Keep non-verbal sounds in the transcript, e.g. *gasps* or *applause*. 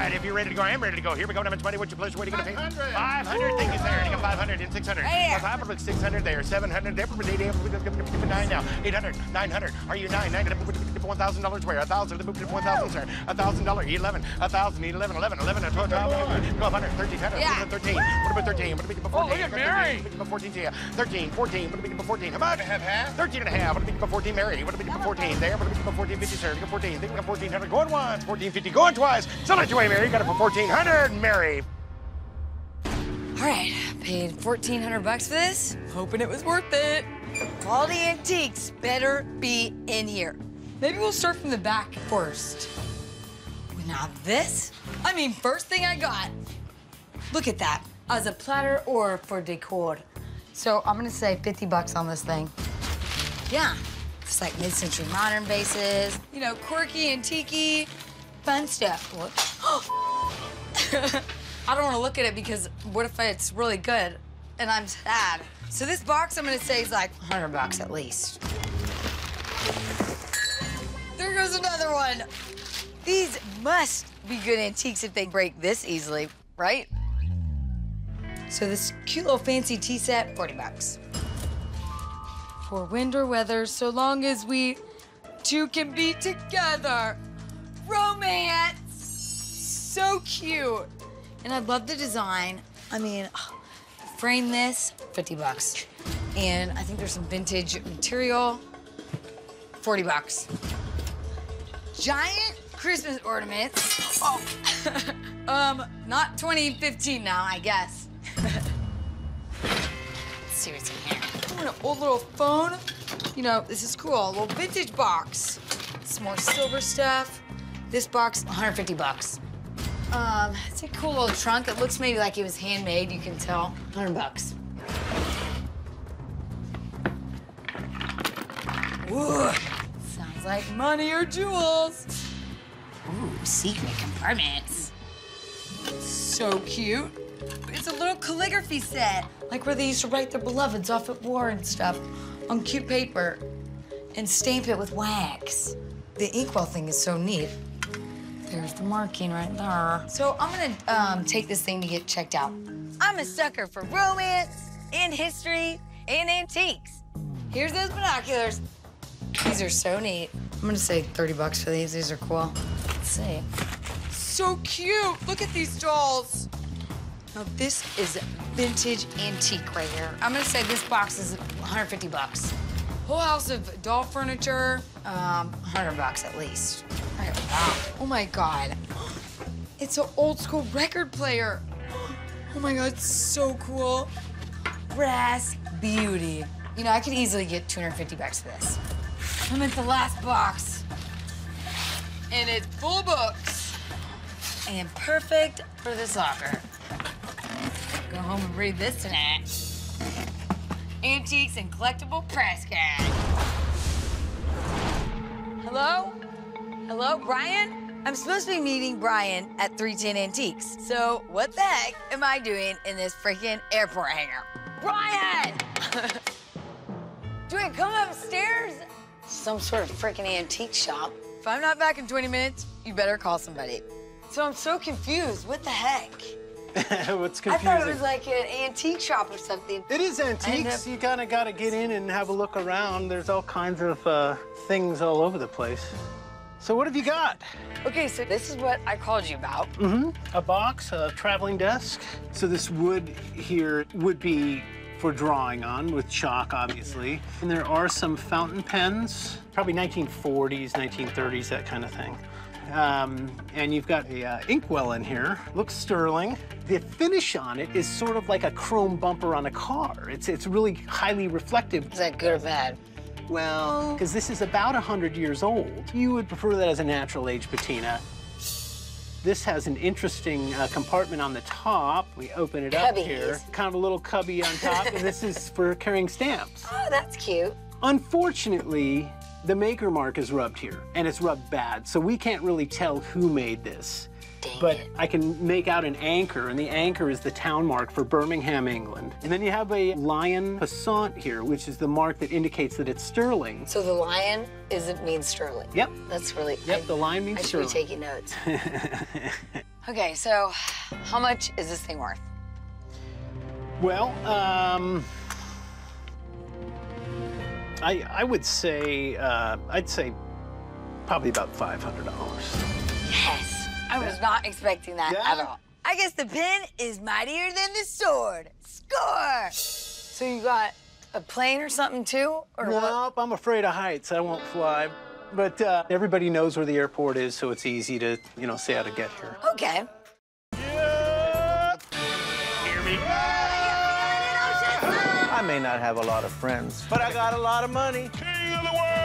right, if you're ready to go, I am ready to go. Here we go. How much money? What's your pleasure? What are you going to pay? 500. 500. Thank you, sir. You got 500 and 600. Hey. 500, look, 600 there. 700 there. Nine now. 800. 900. Are you nine? Nine. $1,000 where? 1000 1,000, sir. $1,000. 11. 1,000. 11. 11. 11. 12. 1200. 1300. Yeah. 13. What about 13? What about 14? Oh, look at Mary. What about 14 to you? 13. 14. What about 14? How much? Have half? 13 and a half. What about 14, Mary? What about 14? There. What about 14, 50, sir? 14. Think we got 1400. Going once. 1450. Going twice. Sell it your way, Mary. Got it for 1400, Mary. All right, paid 1400 bucks for this. Hoping it was worth it. Quality antiques better be in here. Maybe we'll start from the back first. Now this, I mean, first thing I got, look at that, as a platter or for decor. So I'm gonna say 50 bucks on this thing. Yeah, it's like mid-century modern bases, you know, quirky, antique fun stuff. What? *gasps* I don't want to look at it because what if it's really good and I'm sad? So this box I'm gonna say is like 100 bucks at least. There goes another one. These must be good antiques if they break this easily, right? So this cute little fancy tea set, 40 bucks. For winter weather, so long as we two can be together. Romance! So cute. And I love the design. I mean, frame this, 50 bucks. And I think there's some vintage material, 40 bucks. Giant Christmas ornaments. Oh. *laughs* um, not 2015 now, I guess. Let's see what's in here. Oh, an old little phone. You know, this is cool. A little vintage box. Some more silver stuff. This box, 150 bucks. Um, it's a cool little trunk. It looks maybe like it was handmade, you can tell. 100 bucks. Ooh, sounds like money or jewels. Ooh, secret compartments. So cute. It's a little calligraphy set, like where they used to write their beloveds off at war and stuff on cute paper and stamp it with wax. The inkwell thing is so neat. There's the marking right there. So I'm gonna um, take this thing to get checked out. I'm a sucker for romance and history and antiques. Here's those binoculars. These are so neat. I'm gonna say 30 bucks for these. These are cool. Let's see. So cute. Look at these dolls. Now this is vintage antique right here. I'm gonna say this box is 150 bucks. Whole house of doll furniture, um, 100 bucks at least. Oh my God. It's an old school record player. Oh my God, it's so cool. Brass beauty. You know, I could easily get 250 bucks for this. I'm at the last box. And it's full books. And perfect for the locker. Go home and read this tonight. Antiques and collectible press guide. Hello? Hello, Brian? I'm supposed to be meeting Brian at 310 Antiques. So what the heck am I doing in this freaking airport hangar? Brian! *laughs* Do I come upstairs? Some sort of freaking antique shop. If I'm not back in 20 minutes, you better call somebody. So I'm so confused. What the heck? *laughs* What's I thought it was like an antique shop or something. It is antiques. You kind of got to get in and have a look around. There's all kinds of uh, things all over the place. So what have you got? Okay, so this is what I called you about. Mm-hmm. A box, a traveling desk. So this wood here would be for drawing on with chalk, obviously. And there are some fountain pens, probably 1940s, 1930s, that kind of thing. Um, and you've got a uh, inkwell in here. Looks sterling. The finish on it is sort of like a chrome bumper on a car. It's it's really highly reflective. Is that good or bad? Well, because this is about 100 years old. You would prefer that as a natural age patina. This has an interesting uh, compartment on the top. We open it up here. Kind of a little cubby on top, and this is for carrying stamps. Oh, that's cute. Unfortunately, the maker mark is rubbed here, and it's rubbed bad, so we can't really tell who made this. Dang But it. I can make out an anchor, and the anchor is the town mark for Birmingham, England. And then you have a lion passant here, which is the mark that indicates that it's sterling. So the lion is it means sterling. Yep. That's really. Yep, I, the lion means I should be sterling. taking notes. *laughs* Okay, so how much is this thing worth? Well, um, I I would say uh, I'd say probably about five hundred dollars. Yes. I was not expecting that Yeah? at all. I guess the pen is mightier than the sword. Score! So you got a plane or something too? Or what? Nope, I'm afraid of heights. I won't fly. But uh, everybody knows where the airport is, so it's easy to you know say how to get here. Okay. Hear me? I may not have a lot of friends, but I got a lot of money. King of the world!